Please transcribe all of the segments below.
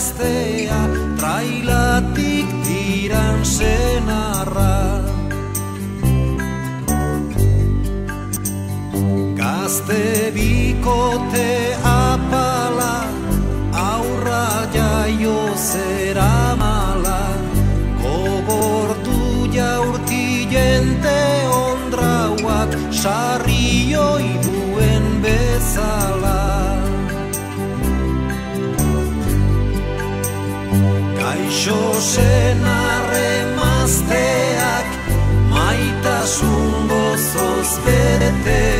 gaztea Trailatik diran senarra. Gazte bikote apala Aurra jaio zera mala. Gogortu jaurti jente ondrauak Sarrioi duen bezala Gaixo senarre mazteak Maitasun gozoz beteak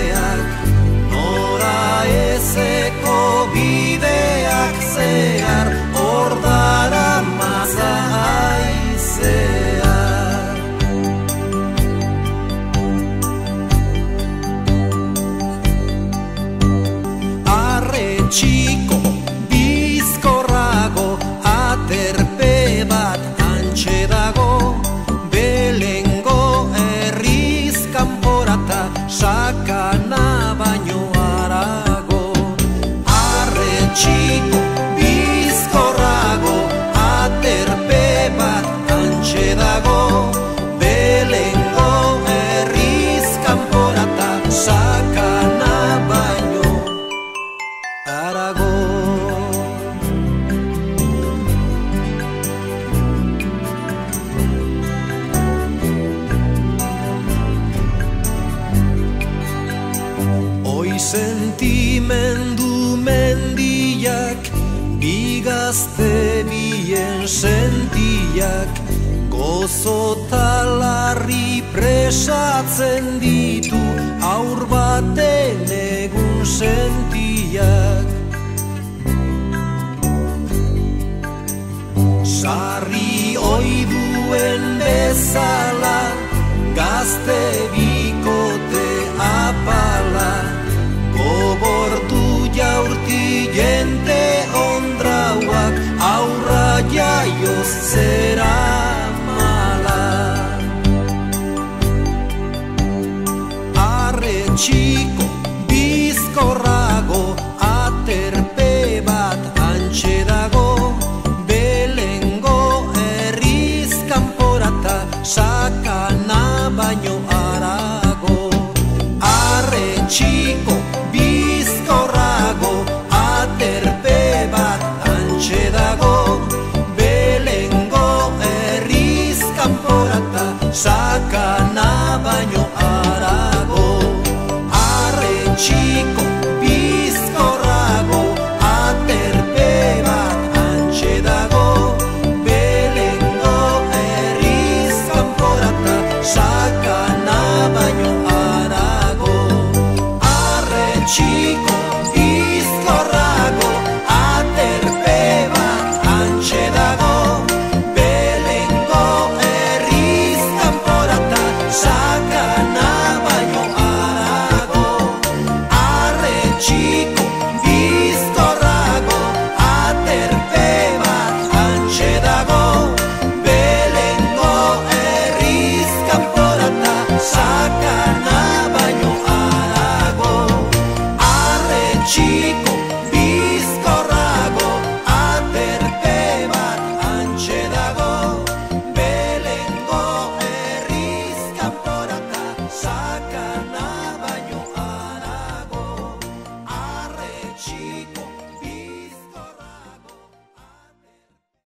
sentimendu mendiak Bigazte bien sentiak Gozo talarri presatzen ditu Aur baten egun sentiak. Sarri oiduen bezala Gazte Será mala. Are chico, biscorrago, aterpebat anche dago, belengo erizkan porata, saca na sakana baino arago Arre txiko bizkorrago Aterpe bat antxe dago Belengo errizkan porata Sakana baino arago Arre txiko Maracanã.